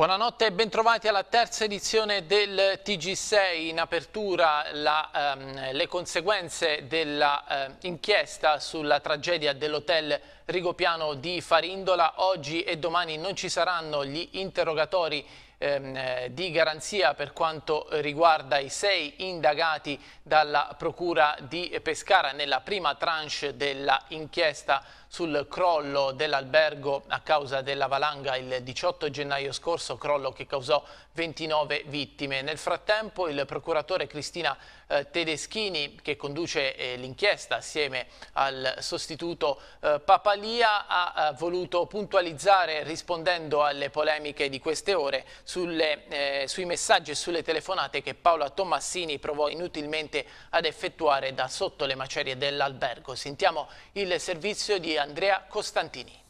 Buonanotte e bentrovati alla terza edizione del TG6. In apertura la, um, le conseguenze dell'inchiesta uh, sulla tragedia dell'hotel Rigopiano di Farindola. Oggi e domani non ci saranno gli interrogatori ehm, eh, di garanzia per quanto riguarda i sei indagati dalla Procura di Pescara nella prima tranche della inchiesta sul crollo dell'albergo a causa della valanga il 18 gennaio scorso, crollo che causò 29 vittime. Nel frattempo il procuratore Cristina eh, Tedeschini, che conduce eh, l'inchiesta assieme al sostituto eh, Papalia, ha voluto puntualizzare rispondendo alle polemiche di queste ore sulle, eh, sui messaggi e sulle telefonate che Paola Tommassini provò inutilmente ad effettuare da sotto le macerie dell'albergo. Sentiamo il servizio di Andrea Costantini.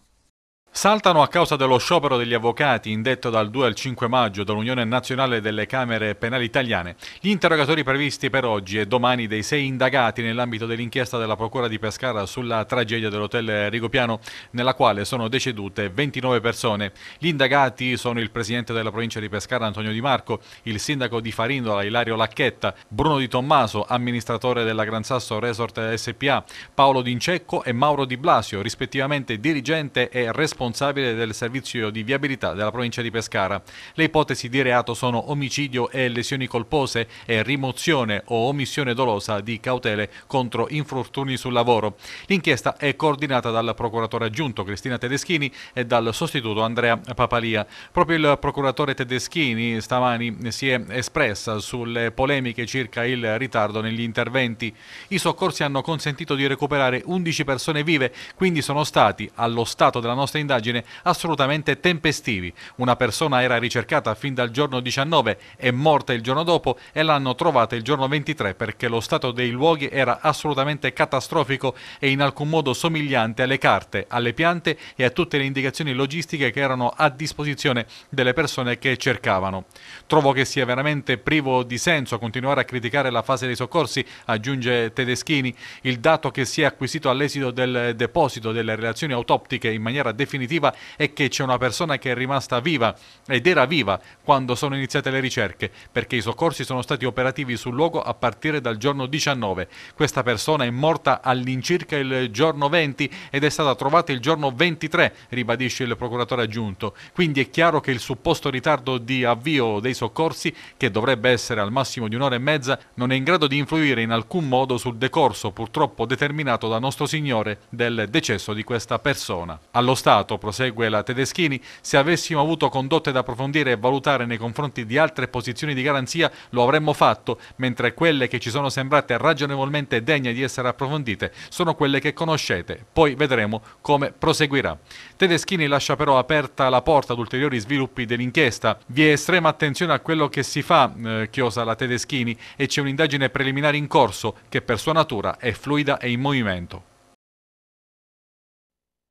Saltano a causa dello sciopero degli avvocati indetto dal 2 al 5 maggio dall'Unione Nazionale delle Camere Penali Italiane gli interrogatori previsti per oggi e domani dei sei indagati nell'ambito dell'inchiesta della Procura di Pescara sulla tragedia dell'hotel Rigopiano nella quale sono decedute 29 persone. Gli indagati sono il presidente della provincia di Pescara Antonio Di Marco, il sindaco di Farindola Ilario Lacchetta, Bruno Di Tommaso, amministratore della Gran Sasso Resort SPA, Paolo D'Incecco e Mauro Di Blasio, rispettivamente dirigente e responsabile responsabile del servizio di viabilità della provincia di Pescara. Le ipotesi di reato sono omicidio e lesioni colpose e rimozione o omissione dolosa di cautele contro infortuni sul lavoro. L'inchiesta è coordinata dal procuratore aggiunto Cristina Tedeschini e dal sostituto Andrea Papalia. Proprio il procuratore Tedeschini stamani si è espressa sulle polemiche circa il ritardo negli interventi. I soccorsi hanno consentito di recuperare 11 persone vive, quindi sono stati, allo stato della nostra indagine, indagine assolutamente tempestivi. Una persona era ricercata fin dal giorno 19, è morta il giorno dopo e l'hanno trovata il giorno 23 perché lo stato dei luoghi era assolutamente catastrofico e in alcun modo somigliante alle carte, alle piante e a tutte le indicazioni logistiche che erano a disposizione delle persone che cercavano. Trovo che sia veramente privo di senso continuare a criticare la fase dei soccorsi, aggiunge Tedeschini, il dato che si è acquisito all'esito del deposito delle relazioni autoptiche in maniera definitiva definitiva è che c'è una persona che è rimasta viva ed era viva quando sono iniziate le ricerche, perché i soccorsi sono stati operativi sul luogo a partire dal giorno 19. Questa persona è morta all'incirca il giorno 20 ed è stata trovata il giorno 23, ribadisce il procuratore aggiunto. Quindi è chiaro che il supposto ritardo di avvio dei soccorsi, che dovrebbe essere al massimo di un'ora e mezza, non è in grado di influire in alcun modo sul decorso purtroppo determinato da nostro Signore del decesso di questa persona. Allo Stato Stato, prosegue la Tedeschini, se avessimo avuto condotte da approfondire e valutare nei confronti di altre posizioni di garanzia lo avremmo fatto, mentre quelle che ci sono sembrate ragionevolmente degne di essere approfondite sono quelle che conoscete. Poi vedremo come proseguirà. Tedeschini lascia però aperta la porta ad ulteriori sviluppi dell'inchiesta. Vi è estrema attenzione a quello che si fa, eh, chiosa la Tedeschini, e c'è un'indagine preliminare in corso che per sua natura è fluida e in movimento.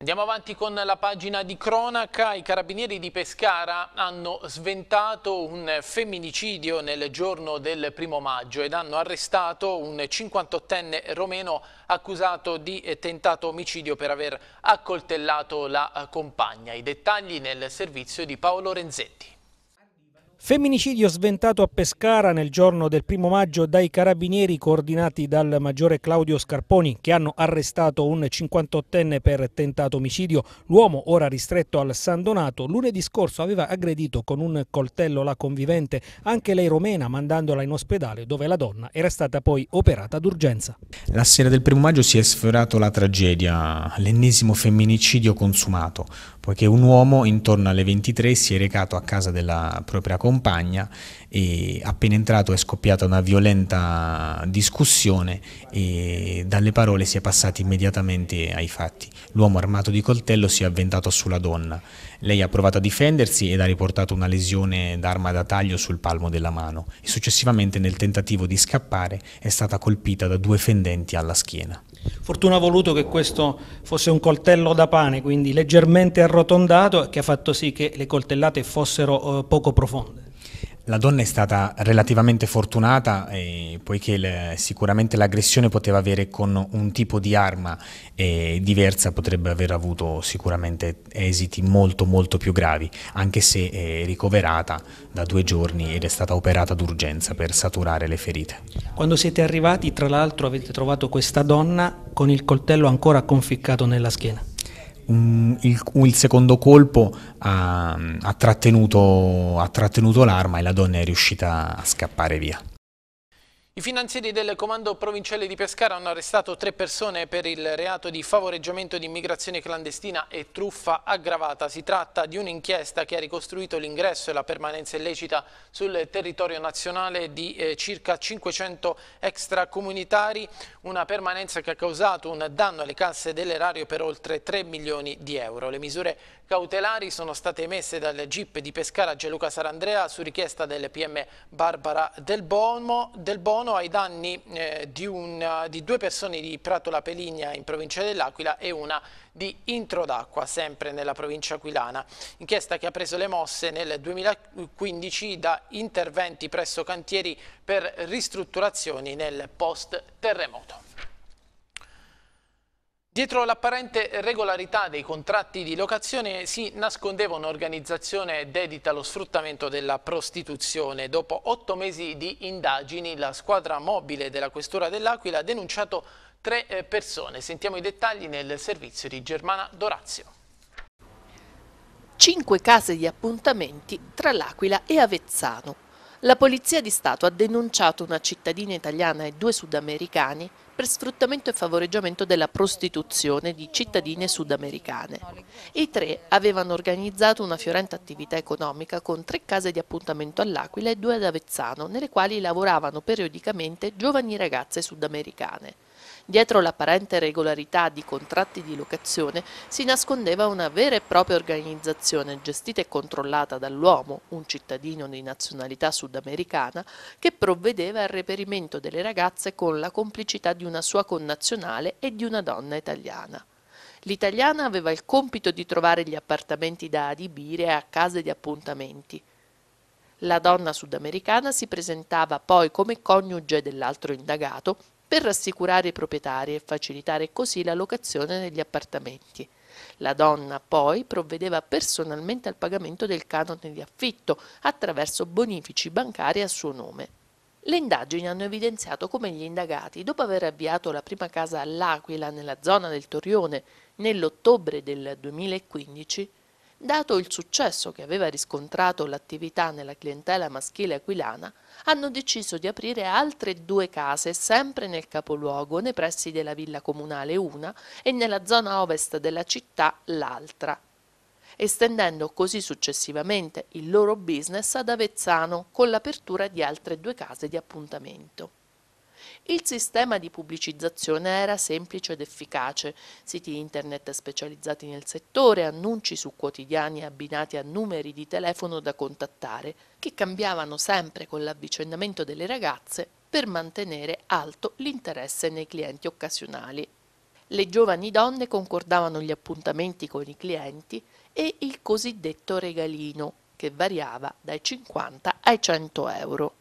Andiamo avanti con la pagina di cronaca. I carabinieri di Pescara hanno sventato un femminicidio nel giorno del primo maggio ed hanno arrestato un 58enne romeno accusato di tentato omicidio per aver accoltellato la compagna. I dettagli nel servizio di Paolo Renzetti. Femminicidio sventato a Pescara nel giorno del primo maggio dai carabinieri coordinati dal maggiore Claudio Scarponi che hanno arrestato un 58enne per tentato omicidio. L'uomo, ora ristretto al San Donato, lunedì scorso aveva aggredito con un coltello la convivente, anche lei romena, mandandola in ospedale dove la donna era stata poi operata d'urgenza. La sera del primo maggio si è sfiorato la tragedia, l'ennesimo femminicidio consumato, poiché un uomo intorno alle 23 si è recato a casa della propria compagna compagna e appena entrato è scoppiata una violenta discussione e dalle parole si è passati immediatamente ai fatti. L'uomo armato di coltello si è avventato sulla donna. Lei ha provato a difendersi ed ha riportato una lesione d'arma da taglio sul palmo della mano e successivamente nel tentativo di scappare è stata colpita da due fendenti alla schiena. Fortuna ha voluto che questo fosse un coltello da pane, quindi leggermente arrotondato, che ha fatto sì che le coltellate fossero eh, poco profonde. La donna è stata relativamente fortunata eh, poiché le, sicuramente l'aggressione poteva avere con un tipo di arma eh, diversa, potrebbe aver avuto sicuramente esiti molto molto più gravi, anche se è ricoverata da due giorni ed è stata operata d'urgenza per saturare le ferite. Quando siete arrivati tra l'altro avete trovato questa donna con il coltello ancora conficcato nella schiena un, il, il, secondo colpo ha, ha trattenuto, ha trattenuto l'arma e la donna è riuscita a scappare via. I finanzieri del Comando Provinciale di Pescara hanno arrestato tre persone per il reato di favoreggiamento di immigrazione clandestina e truffa aggravata. Si tratta di un'inchiesta che ha ricostruito l'ingresso e la permanenza illecita sul territorio nazionale di eh, circa 500 extracomunitari, una permanenza che ha causato un danno alle casse dell'erario per oltre 3 milioni di euro. Le misure cautelari sono state emesse dal GIP di Pescara Geluca Sarandrea su richiesta del PM Barbara Del Bono, del Bono ai danni eh, di, un, di, due persone di Prato La Peligna in provincia dell'Aquila e una di Intro d'Acqua, sempre nella provincia aquilana. Inchiesta che ha preso le mosse nel 2015 da interventi presso cantieri per ristrutturazioni nel post terremoto. Dietro l'apparente regolarità dei contratti di locazione si nascondeva un'organizzazione dedita allo sfruttamento della prostituzione. Dopo otto mesi di indagini la squadra mobile della Questura dell'Aquila ha denunciato tre eh, persone. Sentiamo i dettagli nel servizio di Germana Dorazio. Cinque case di appuntamenti tra l'Aquila e Avezzano. La Polizia di Stato ha denunciato una cittadina italiana e due sudamericani per sfruttamento e favoreggiamento della prostituzione di cittadine sudamericane. I tre avevano organizzato una fiorente attività economica con tre case di appuntamento all'Aquila e due ad Avezzano, nelle quali lavoravano periodicamente giovani ragazze sudamericane. Dietro l'apparente regolarità di contratti di locazione si nascondeva una vera e propria organizzazione gestita e controllata dall'uomo, un cittadino di nazionalità sudamericana, che provvedeva al reperimento delle ragazze con la complicità di una sua connazionale e di una donna italiana. L'italiana aveva il compito di trovare gli appartamenti da adibire a case di appuntamenti. La donna sudamericana si presentava poi come coniuge dell'altro indagato per rassicurare i proprietari e facilitare così la locazione degli appartamenti. La donna poi provvedeva personalmente al pagamento del canone di affitto attraverso bonifici bancari a suo nome. Le indagini hanno evidenziato come gli indagati, dopo aver avviato la prima casa all'Aquila nella zona del Torione nell'ottobre del 2015, dato il successo che aveva riscontrato l'attività nella clientela maschile aquilana, hanno deciso di aprire altre due case sempre nel capoluogo, nei pressi della villa comunale una e nella zona ovest della città l'altra, estendendo così successivamente il loro business ad Avezzano con l'apertura di altre due case di appuntamento. Il sistema di pubblicizzazione era semplice ed efficace, siti internet specializzati nel settore, annunci su quotidiani abbinati a numeri di telefono da contattare, che cambiavano sempre con l'avvicendamento delle ragazze per mantenere alto l'interesse nei clienti occasionali. Le giovani donne concordavano gli appuntamenti con i clienti e il cosiddetto regalino, che variava dai 50 ai 100 euro.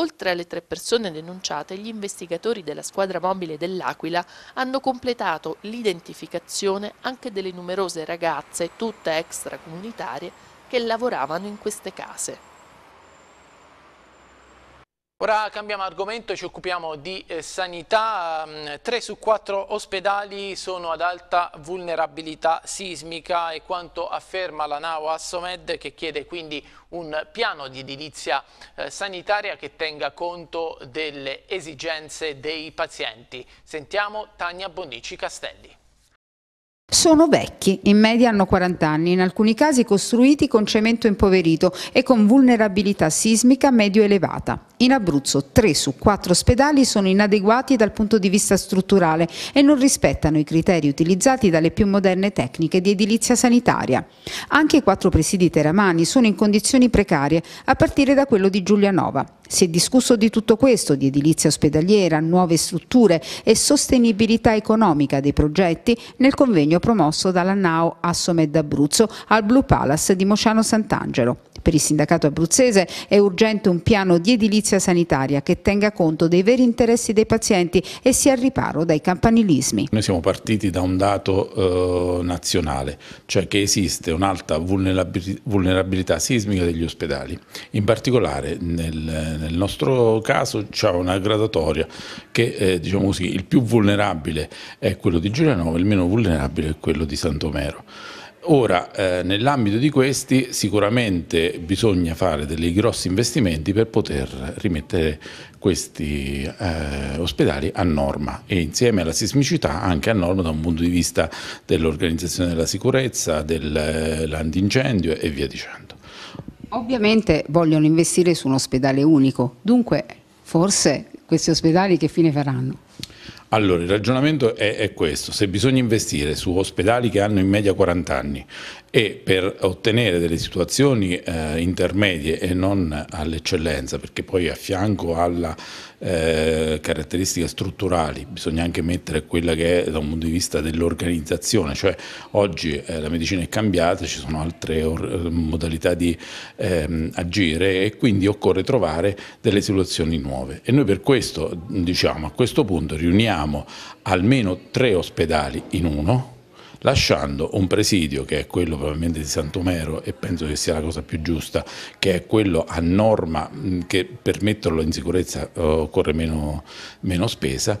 Oltre alle tre persone denunciate, gli investigatori della squadra mobile dell'Aquila hanno completato l'identificazione anche delle numerose ragazze, tutte extracomunitarie, che lavoravano in queste case. Ora cambiamo argomento, ci occupiamo di eh, sanità. Mm, tre su quattro ospedali sono ad alta vulnerabilità sismica e quanto afferma la NAO Assomed che chiede quindi un piano di edilizia eh, sanitaria che tenga conto delle esigenze dei pazienti. Sentiamo Tania Bonnici Castelli. Sono vecchi, in media hanno 40 anni, in alcuni casi costruiti con cemento impoverito e con vulnerabilità sismica medio elevata. In Abruzzo 3 su 4 ospedali sono inadeguati dal punto di vista strutturale e non rispettano i criteri utilizzati dalle più moderne tecniche di edilizia sanitaria. Anche i quattro presidi teramani sono in condizioni precarie, a partire da quello di Giulianova. Si è discusso di tutto questo, di edilizia ospedaliera, nuove strutture e sostenibilità economica dei progetti nel convegno promosso dalla NAO Assomed Abruzzo al Blue Palace di Mociano Sant'Angelo. Per il sindacato abruzzese è urgente un piano di edilizia sanitaria che tenga conto dei veri interessi dei pazienti e sia al riparo dai campanilismi. Noi siamo partiti da un dato eh, nazionale, cioè che esiste un'alta vulnerabilità sismica degli ospedali. In particolare nel, nel nostro caso c'è una gradatoria che eh, diciamo così, il più vulnerabile è quello di Giulianova, il meno vulnerabile è quello di Santomero. Ora, eh, nell'ambito di questi sicuramente bisogna fare dei grossi investimenti per poter rimettere questi eh, ospedali a norma e insieme alla sismicità anche a norma da un punto di vista dell'organizzazione della sicurezza, dell'antincendio e via dicendo. Ovviamente vogliono investire su un ospedale unico, dunque forse questi ospedali che fine faranno? Allora, il ragionamento è, è, questo, se bisogna investire su ospedali che hanno in media 40 anni e per ottenere delle situazioni eh, intermedie e non all'eccellenza, perché poi a fianco alla eh, caratteristiche strutturali bisogna anche mettere quella che è da un punto di vista dell'organizzazione, cioè oggi eh, la medicina è cambiata, ci sono altre modalità di ehm, agire e quindi occorre trovare delle soluzioni nuove. E noi per questo diciamo a questo punto riuniamo almeno tre ospedali in uno lasciando un presidio che è quello probabilmente di Santomero e penso che sia la cosa più giusta, che è quello a norma che per metterlo in sicurezza eh, occorre meno, meno spesa,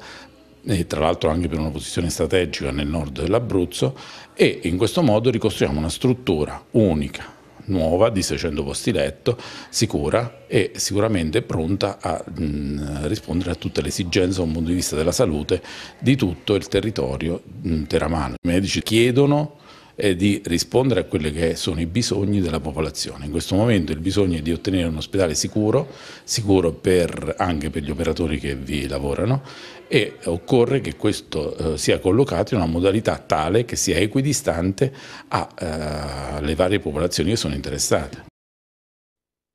e tra l'altro anche per una posizione strategica nel nord dell'Abruzzo e in questo modo ricostruiamo una struttura unica nuova di 600 posti letto, sicura e sicuramente pronta a mh, rispondere a tutte le esigenze da un punto di vista della salute di tutto il territorio mh, teramano. I medici chiedono eh, di rispondere a quelli che sono i bisogni della popolazione. In questo momento il bisogno è di ottenere un ospedale sicuro, sicuro per, anche per gli operatori che vi lavorano e occorre che questo eh, sia collocato in una modalità tale che sia equidistante alle eh, varie popolazioni che sono interessate.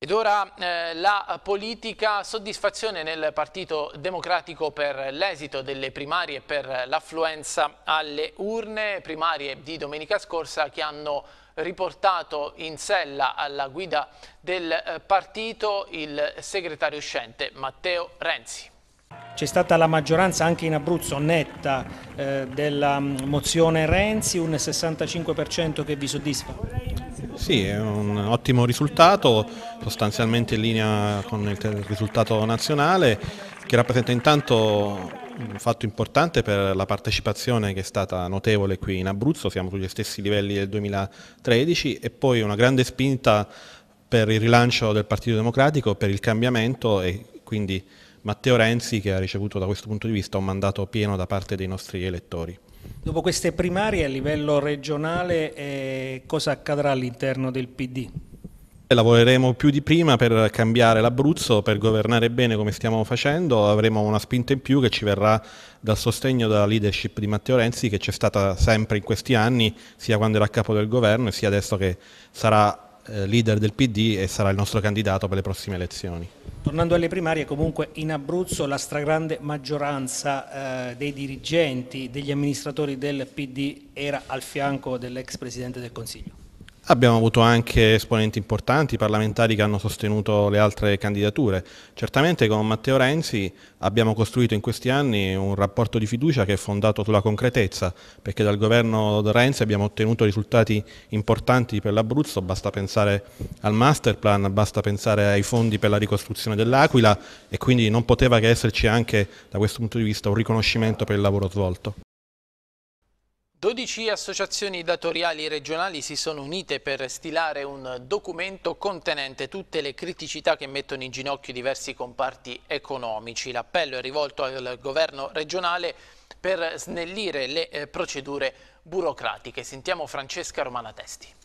Ed ora eh, la politica, soddisfazione nel Partito Democratico per l'esito delle primarie e per l'affluenza alle urne, primarie di domenica scorsa che hanno riportato in sella alla guida del eh, partito il segretario uscente Matteo Renzi. C'è stata la maggioranza anche in Abruzzo netta eh, della mm, mozione Renzi, un 65% che vi soddisfa? Sì, è un ottimo risultato, sostanzialmente in linea con il risultato nazionale, che rappresenta intanto un fatto importante per la partecipazione che è stata notevole qui in Abruzzo, siamo sugli stessi livelli del 2013 e poi una grande spinta per il rilancio del Partito Democratico, per il cambiamento e quindi Matteo Renzi che ha ricevuto da questo punto di vista un mandato pieno da parte dei nostri elettori. Dopo queste primarie a livello regionale eh, cosa accadrà all'interno del PD? Lavoreremo più di prima per cambiare l'Abruzzo, per governare bene come stiamo facendo, avremo una spinta in più che ci verrà dal sostegno della leadership di Matteo Renzi che c'è stata sempre in questi anni, sia quando era a capo del governo sia adesso che sarà leader del PD e sarà il nostro candidato per le prossime elezioni. Tornando alle primarie, comunque in Abruzzo la stragrande maggioranza eh, dei dirigenti, degli amministratori del PD era al fianco dell'ex Presidente del Consiglio. Abbiamo avuto anche esponenti importanti, parlamentari che hanno sostenuto le altre candidature. Certamente con Matteo Renzi abbiamo costruito in questi anni un rapporto di fiducia che è fondato sulla concretezza, perché dal governo Renzi abbiamo ottenuto risultati importanti per l'Abruzzo, basta pensare al master plan, basta pensare ai fondi per la ricostruzione dell'Aquila e quindi non poteva che esserci anche da questo punto di vista un riconoscimento per il lavoro svolto. 12 associazioni datoriali regionali si sono unite per stilare un documento contenente tutte le criticità che mettono in ginocchio diversi comparti economici. L'appello è rivolto al governo regionale per snellire le eh, procedure burocratiche. Sentiamo Francesca Romana Testi.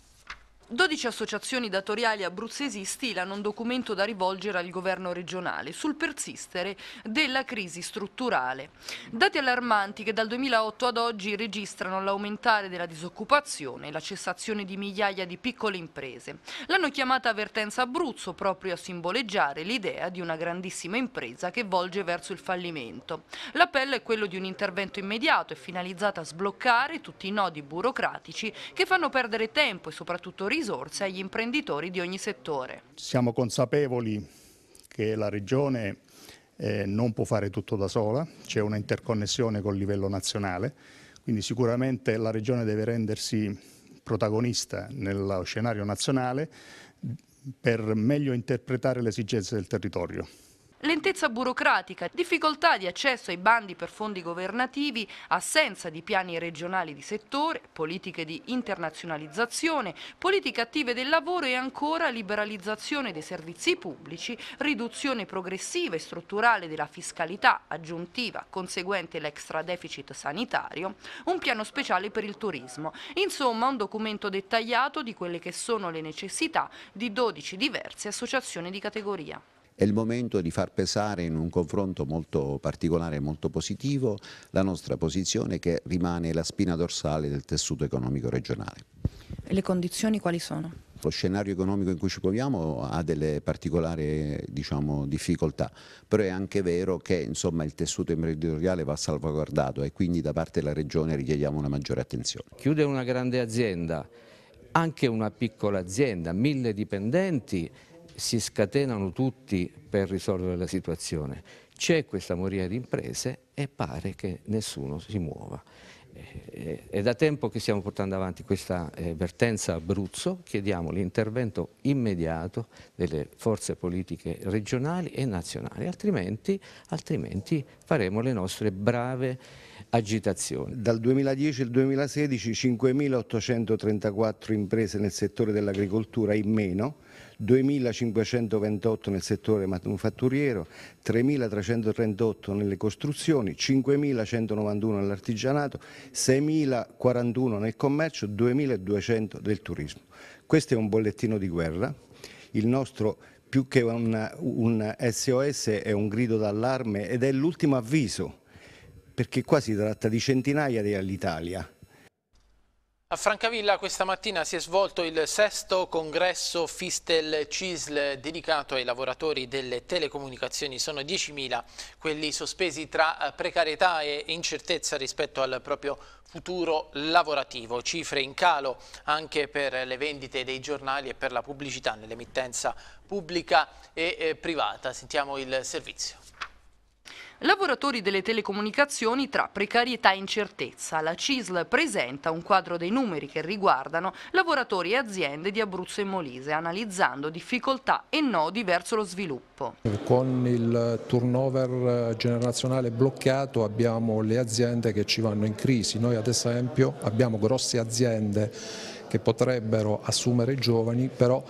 12 associazioni datoriali abruzzesi stilano un documento da rivolgere al governo regionale sul persistere della crisi strutturale. Dati allarmanti che dal 2008 ad oggi registrano l'aumentare della disoccupazione e la cessazione di migliaia di piccole imprese. L'hanno chiamata avvertenza Abruzzo proprio a simboleggiare l'idea di una grandissima impresa che volge verso il fallimento. L'appello è quello di un intervento immediato e finalizzato a sbloccare tutti i nodi burocratici che fanno perdere tempo e soprattutto risorse risorse agli imprenditori di ogni settore. Siamo consapevoli che la Regione eh, non può fare tutto da sola, c'è una interconnessione col livello nazionale, quindi sicuramente la Regione deve rendersi protagonista nello scenario nazionale per meglio interpretare le esigenze del territorio. Lentezza burocratica, difficoltà di accesso ai bandi per fondi governativi, assenza di piani regionali di settore, politiche di internazionalizzazione, politiche attive del lavoro e ancora liberalizzazione dei servizi pubblici, riduzione progressiva e strutturale della fiscalità aggiuntiva conseguente l'extra deficit sanitario, un piano speciale per il turismo. Insomma un documento dettagliato di quelle che sono le necessità di 12 diverse associazioni di categoria. È il momento di far pesare in un confronto molto particolare e molto positivo la nostra posizione che rimane la spina dorsale del tessuto economico regionale. Le condizioni quali sono? Lo scenario economico in cui ci muoviamo ha delle particolari diciamo, difficoltà, però è anche vero che insomma, il tessuto imprenditoriale va salvaguardato e quindi da parte della Regione richiediamo una maggiore attenzione. Chiude una grande azienda, anche una piccola azienda, mille dipendenti, si scatenano tutti per risolvere la situazione. C'è questa moria di imprese e pare che nessuno si muova. È da tempo che stiamo portando avanti questa eh, vertenza Abruzzo, chiediamo l'intervento immediato delle forze politiche regionali e nazionali, altrimenti, altrimenti faremo le nostre brave agitazioni. Dal 2010 al 2016 5.834 imprese nel settore dell'agricoltura in meno, 2.528 nel settore manufatturiero, 3.338 nelle costruzioni, 5.191 nell'artigianato, 6.041 nel commercio, 2.200 del turismo. Questo è un bollettino di guerra, il nostro più che un, un SOS è un grido d'allarme ed è l'ultimo avviso, perché qua si tratta di centinaia all'Italia a Francavilla questa mattina si è svolto il sesto congresso Fistel CISL dedicato ai lavoratori delle telecomunicazioni. Sono 10.000 quelli sospesi tra precarietà e incertezza rispetto al proprio futuro lavorativo. Cifre in calo anche per le vendite dei giornali e per la pubblicità nell'emittenza pubblica e eh, privata. Sentiamo il servizio. Lavoratori delle telecomunicazioni tra precarietà e incertezza. La CISL presenta un quadro dei numeri che riguardano lavoratori e aziende di Abruzzo e Molise, analizzando difficoltà e nodi verso lo sviluppo. Con il turnover generazionale bloccato abbiamo le aziende che ci vanno in crisi. Noi ad esempio abbiamo grosse aziende che potrebbero assumere giovani, però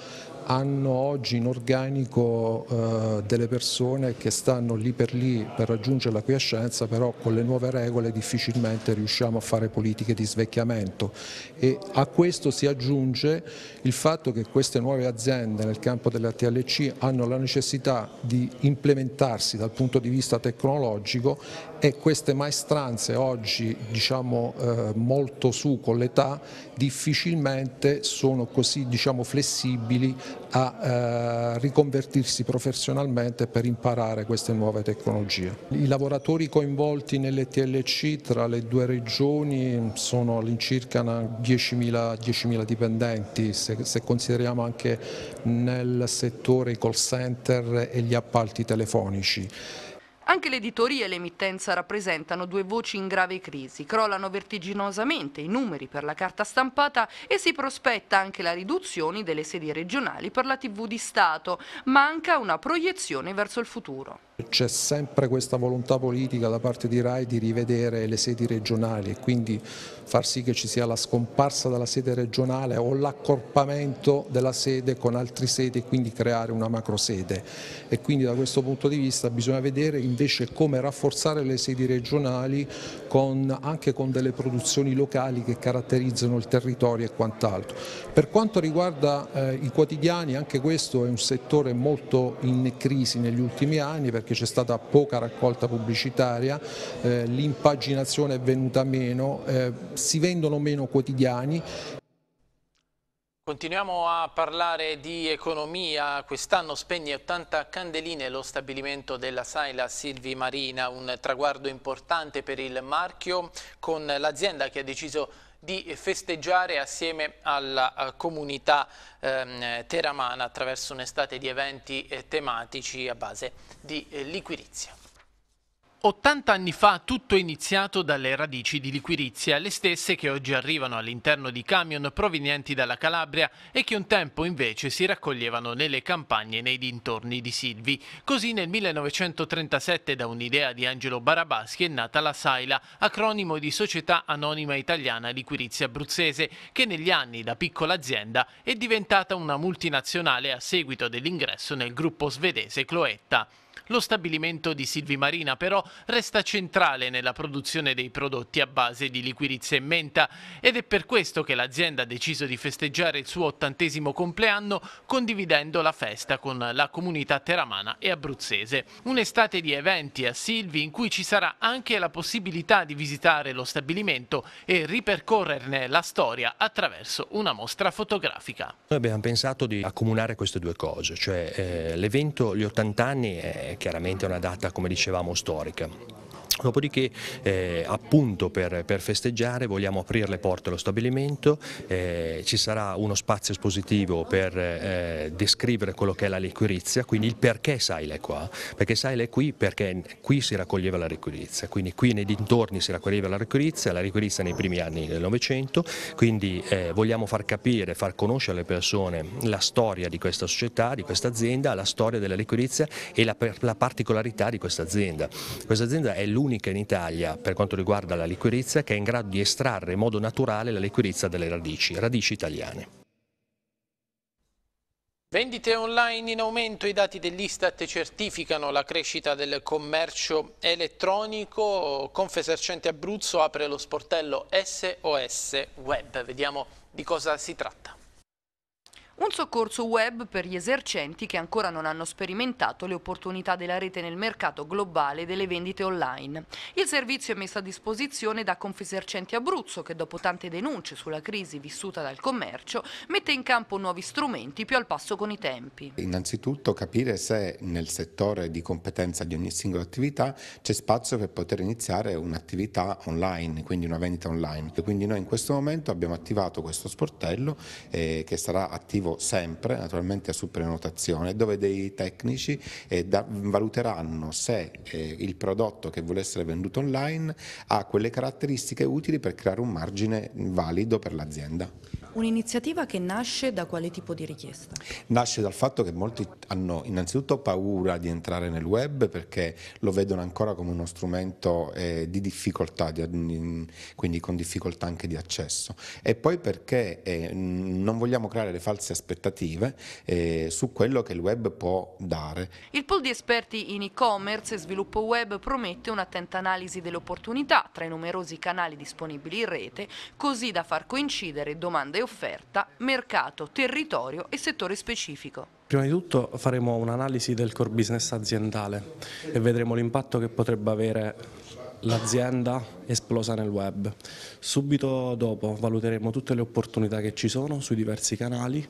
hanno oggi in organico eh, delle persone che stanno lì per lì per raggiungere la quiescenza, però con le nuove regole difficilmente riusciamo a fare politiche di svecchiamento. E a questo si aggiunge il fatto che queste nuove aziende nel campo della TLC hanno la necessità di implementarsi dal punto di vista tecnologico e queste maestranze oggi diciamo eh, molto su con l'età difficilmente sono così diciamo flessibili a eh, riconvertirsi professionalmente per imparare queste nuove tecnologie. I lavoratori coinvolti nelle TLC tra le due regioni sono all'incirca 10.000 10 dipendenti se, se consideriamo anche nel settore i call center e gli appalti telefonici. Anche l'editoria e l'emittenza rappresentano due voci in grave crisi. Crollano vertiginosamente i numeri per la carta stampata e si prospetta anche la riduzione delle sedi regionali per la TV di Stato. Manca una proiezione verso il futuro. C'è sempre questa volontà politica da parte di RAI di rivedere le sedi regionali e quindi far sì che ci sia la scomparsa della sede regionale o l'accorpamento della sede con altre sedi e quindi creare una macro sede. E quindi da questo punto di vista bisogna vedere invece come rafforzare le sedi regionali con, anche con delle produzioni locali che caratterizzano il territorio e quant'altro. Per quanto riguarda eh, i quotidiani anche questo è un settore molto in crisi negli ultimi anni perché c'è stata poca raccolta pubblicitaria, eh, l'impaginazione è venuta meno, eh, si vendono meno quotidiani. Continuiamo a parlare di economia, quest'anno spegne 80 candeline lo stabilimento della Saila Silvi Marina, un traguardo importante per il marchio con l'azienda che ha deciso di festeggiare assieme alla comunità ehm, teramana attraverso un'estate di eventi eh, tematici a base di eh, liquirizia. 80 anni fa tutto è iniziato dalle radici di liquirizia, le stesse che oggi arrivano all'interno di camion provenienti dalla Calabria e che un tempo invece si raccoglievano nelle campagne nei dintorni di Silvi. Così nel 1937 da un'idea di Angelo Barabaschi è nata la Saila, acronimo di Società Anonima Italiana Liquirizia Abruzzese, che negli anni da piccola azienda è diventata una multinazionale a seguito dell'ingresso nel gruppo svedese Cloetta. Lo stabilimento di Silvi Marina però resta centrale nella produzione dei prodotti a base di liquirizia e menta ed è per questo che l'azienda ha deciso di festeggiare il suo ottantesimo compleanno condividendo la festa con la comunità teramana e abruzzese. Un'estate di eventi a Silvi in cui ci sarà anche la possibilità di visitare lo stabilimento e ripercorrerne la storia attraverso una mostra fotografica. Noi abbiamo pensato di accomunare queste due cose, cioè eh, l'evento Gli 80 anni è chiaramente una data, come dicevamo, storica. Dopodiché eh, appunto per, per, festeggiare vogliamo aprire le porte allo stabilimento, eh, ci sarà uno spazio espositivo per eh, descrivere quello che è la liquirizia, quindi il perché Saile è qua, perché Saile è qui perché qui si raccoglieva la liquirizia, quindi qui nei dintorni si raccoglieva la liquirizia, la liquirizia nei primi anni del Novecento, quindi eh, vogliamo far capire, far conoscere alle persone la storia di questa società, di questa azienda, la storia della liquirizia e la, la particolarità di questa azienda. Questa azienda è l'unica unica in Italia per quanto riguarda la liquirizia che è in grado di estrarre in modo naturale la liquirizia dalle radici, radici italiane. Vendite online in aumento, i dati dell'Istat certificano la crescita del commercio elettronico. Confesercente Abruzzo apre lo sportello SOS Web. Vediamo di cosa si tratta. Un soccorso web per gli esercenti che ancora non hanno sperimentato le opportunità della rete nel mercato globale delle vendite online. Il servizio è messo a disposizione da Confesercenti Abruzzo che dopo tante denunce sulla crisi vissuta dal commercio mette in campo nuovi strumenti più al passo con i tempi. Innanzitutto capire se nel settore di competenza di ogni singola attività c'è spazio per poter iniziare un'attività online, quindi una vendita online. Quindi noi in questo momento abbiamo attivato questo sportello eh, che sarà attivo attivo sempre, naturalmente su prenotazione, dove dei tecnici eh, da, valuteranno se eh, il prodotto che vuole essere venduto online ha quelle caratteristiche utili per creare un margine valido per l'azienda. Un'iniziativa che nasce da quale tipo di richiesta? Nasce dal fatto che molti hanno innanzitutto paura di entrare nel web perché lo vedono ancora come uno strumento eh, di difficoltà, di, quindi con difficoltà anche di accesso e poi perché eh, non vogliamo creare le false aspettative eh, su quello che il web può dare. Il pool di esperti in e-commerce e sviluppo web promette un'attenta analisi delle opportunità tra i numerosi canali disponibili in rete così da far coincidere domande e offerta, mercato, territorio e settore specifico. Prima di tutto faremo un'analisi del core business aziendale e vedremo l'impatto che potrebbe avere l'azienda esplosa nel web. Subito dopo valuteremo tutte le opportunità che ci sono sui diversi canali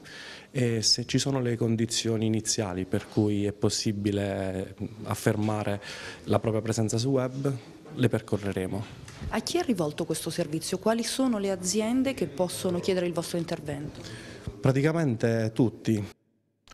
e se ci sono le condizioni iniziali per cui è possibile affermare la propria presenza su web, le percorreremo. A chi è rivolto questo servizio? Quali sono le aziende che possono chiedere il vostro intervento? Praticamente tutti.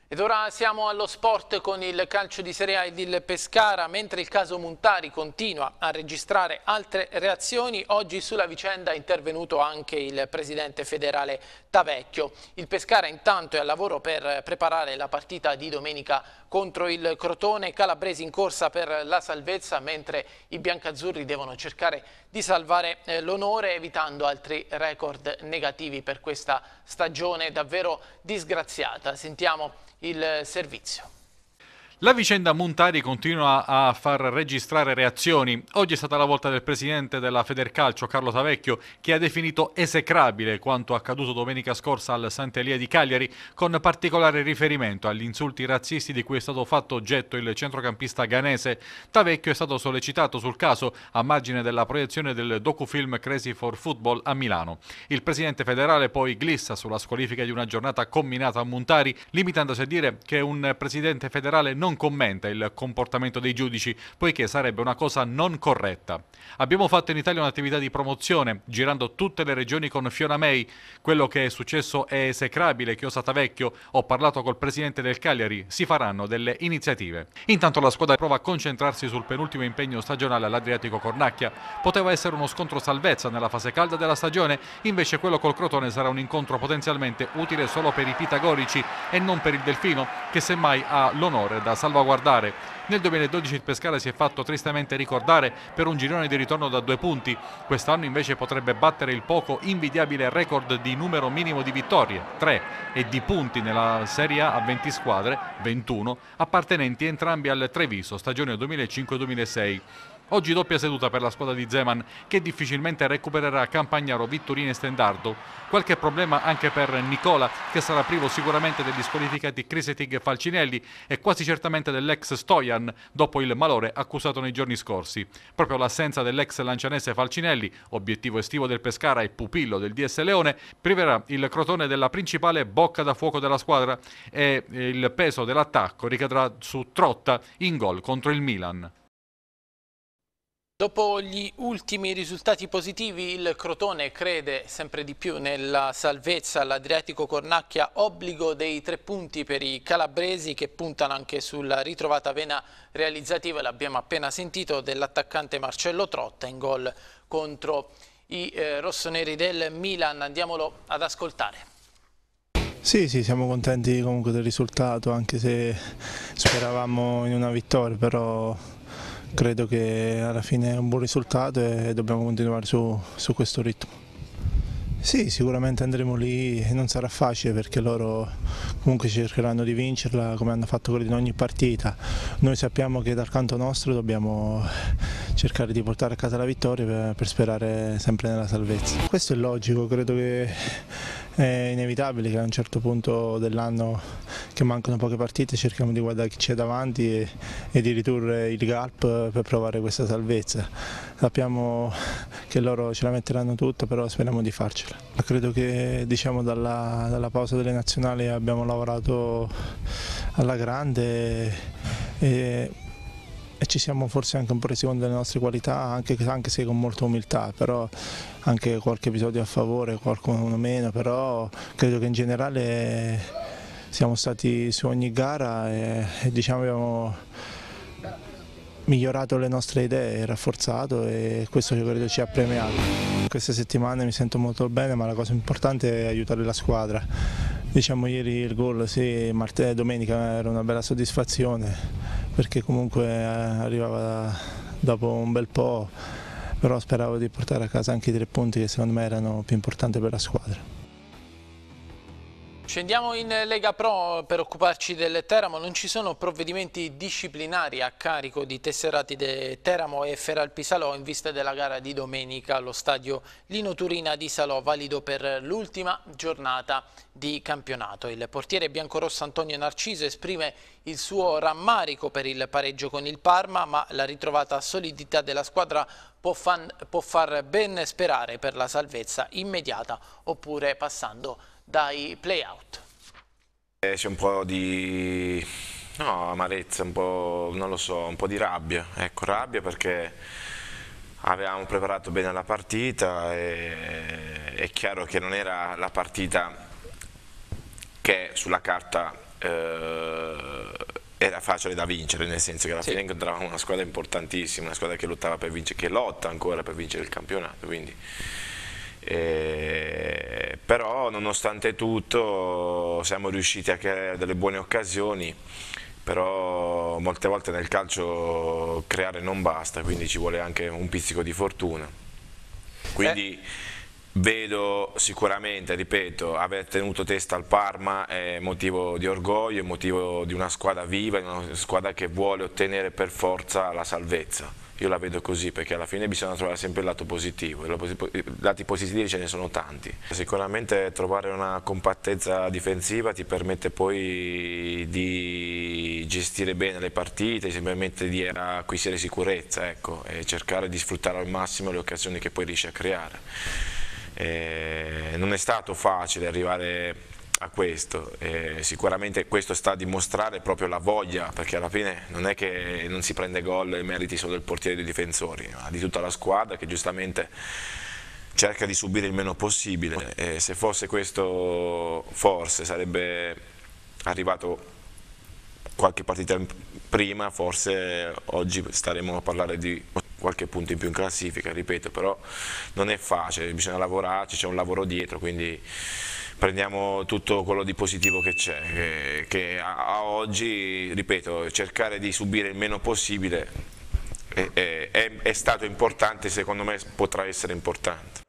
Ed ora siamo allo sport con il calcio di Serie A ed il Pescara, mentre il caso Montari continua a registrare altre reazioni, oggi sulla vicenda è intervenuto anche il presidente federale Tavecchio. Il Pescara intanto è al lavoro per preparare la partita di domenica contro il Crotone, Calabresi in corsa per la salvezza, mentre i biancazzurri devono cercare di salvare eh, l'onore evitando altri record negativi per questa stagione davvero disgraziata. Sentiamo il servizio. La vicenda Montari continua a far registrare reazioni. Oggi è stata la volta del presidente della Federcalcio, Carlo Tavecchio, che ha definito esecrabile quanto accaduto domenica scorsa al Sant'Elia di Cagliari, con particolare riferimento agli insulti razzisti di cui è stato fatto oggetto il centrocampista ganese. Tavecchio è stato sollecitato sul caso a margine della proiezione del docufilm Crazy for Football a Milano. Il presidente federale poi glissa sulla squalifica di una giornata combinata a Montari, limitandosi a dire che un presidente federale non non commenta il comportamento dei giudici, poiché sarebbe una cosa non corretta. Abbiamo fatto in Italia un'attività di promozione, girando tutte le regioni con Fiona May. Quello che è successo è esecrabile, Chiosata Vecchio. Ho parlato col presidente del Cagliari, si faranno delle iniziative. Intanto la squadra prova a concentrarsi sul penultimo impegno stagionale all'Adriatico Cornacchia. Poteva essere uno scontro salvezza nella fase calda della stagione, invece quello col Crotone sarà un incontro potenzialmente utile solo per i pitagorici e non per il Delfino, che semmai ha l'onore da salvaguardare. Nel 2012 il Pescara si è fatto tristemente ricordare per un girone di ritorno da due punti. Quest'anno invece potrebbe battere il poco invidiabile record di numero minimo di vittorie, 3, e di punti nella Serie A a 20 squadre, 21, appartenenti entrambi al Treviso, stagione 2005-2006. Oggi doppia seduta per la squadra di Zeman che difficilmente recupererà Campagnaro, Vittorino e Stendardo. Qualche problema anche per Nicola che sarà privo sicuramente degli squalificati Crisetig e Falcinelli e quasi certamente dell'ex Stojan dopo il malore accusato nei giorni scorsi. Proprio l'assenza dell'ex lancianese Falcinelli, obiettivo estivo del Pescara e pupillo del DS Leone, priverà il Crotone della principale bocca da fuoco della squadra e il peso dell'attacco ricadrà su Trotta in gol contro il Milan. Dopo gli ultimi risultati positivi il Crotone crede sempre di più nella salvezza all'Adriatico Cornacchia, obbligo dei tre punti per i calabresi che puntano anche sulla ritrovata vena realizzativa, l'abbiamo appena sentito, dell'attaccante Marcello Trotta in gol contro i eh, rossoneri del Milan. Andiamolo ad ascoltare. Sì, sì, siamo contenti comunque del risultato, anche se speravamo in una vittoria, però credo che alla fine è un buon risultato e dobbiamo continuare su, su questo ritmo. Sì, sicuramente andremo lì e non sarà facile perché loro comunque cercheranno di vincerla come hanno fatto in ogni partita. Noi sappiamo che dal canto nostro dobbiamo cercare di portare a casa la vittoria per, per sperare sempre nella salvezza. Questo è logico, credo che è inevitabile che a un certo punto dell'anno che mancano poche partite cerchiamo di guardare chi c'è davanti e, e, di ridurre il gap per provare questa salvezza. Sappiamo che loro ce la metteranno tutta, però speriamo di farcela. Credo che diciamo, dalla, dalla pausa delle nazionali abbiamo lavorato alla grande e, ci siamo forse anche un po' resi conto delle nostre qualità, anche, anche, se con molta umiltà, però anche qualche episodio a favore, qualcuno meno, però credo che in generale siamo stati su ogni gara e, e diciamo abbiamo migliorato le nostre idee, rafforzato e questo credo ci ha premiato. Queste settimane mi sento molto bene ma la cosa importante è aiutare la squadra. Diciamo ieri il gol, sì, domenica era una bella soddisfazione perché comunque eh, arrivava dopo un bel po', però speravo di portare a casa anche i tre punti che secondo me erano più importanti per la squadra. Scendiamo in Lega Pro per occuparci del Teramo, non ci sono provvedimenti disciplinari a carico di tesserati di Teramo e Feralpi Salò in vista della gara di domenica allo stadio Lino Turina di Salò, valido per l'ultima giornata di campionato. Il portiere biancorosso Antonio Narciso esprime il suo rammarico per il pareggio con il Parma, ma la ritrovata solidità della squadra può, fan, può far ben sperare per la salvezza immediata oppure passando dai playout. Eh, c'è un po' di no, amarezza, un po', non lo so, un po' di rabbia, ecco rabbia perché avevamo preparato bene la partita e è chiaro che non era la partita che sulla carta eh, era facile da vincere, nel senso che alla sì. fine incontravamo una squadra importantissima, una squadra che lottava per vincere, che lotta ancora per vincere il campionato, quindi eh, però nonostante tutto siamo riusciti a creare delle buone occasioni però molte volte nel calcio creare non basta quindi ci vuole anche un pizzico di fortuna quindi eh. vedo sicuramente, ripeto, aver tenuto testa al Parma è motivo di orgoglio, è motivo di una squadra viva, una squadra che vuole ottenere per forza la salvezza io la vedo così perché alla fine bisogna trovare sempre il lato positivo, i lati positivi ce ne sono tanti. Sicuramente trovare una compattezza difensiva ti permette poi di gestire bene le partite, ti permette di acquisire sicurezza ecco, e cercare di sfruttare al massimo le occasioni che poi riesci a creare. E non è stato facile arrivare a questo e sicuramente questo sta a dimostrare proprio la voglia perché alla fine non è che non si prende gol e meriti solo del portiere dei difensori ma di tutta la squadra che giustamente cerca di subire il meno possibile. E se fosse questo forse sarebbe arrivato qualche partita prima forse oggi staremo a parlare di qualche punto in più in classifica ripeto però non è facile bisogna lavorarci c'è un lavoro dietro quindi prendiamo tutto quello di positivo che c'è, che, che a, a, oggi, ripeto, cercare di subire il meno possibile è, è, è stato importante, secondo me potrà essere importante.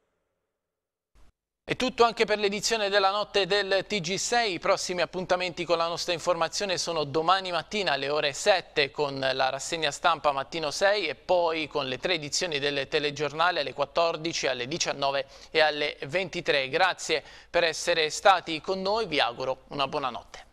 È tutto anche per l'edizione della notte del TG6, i prossimi appuntamenti con la nostra informazione sono domani mattina alle ore 7 con la rassegna stampa mattino 6 e poi con le tre edizioni del telegiornale alle 14, alle 19 e alle 23. Grazie per essere stati con noi, vi auguro una buona notte.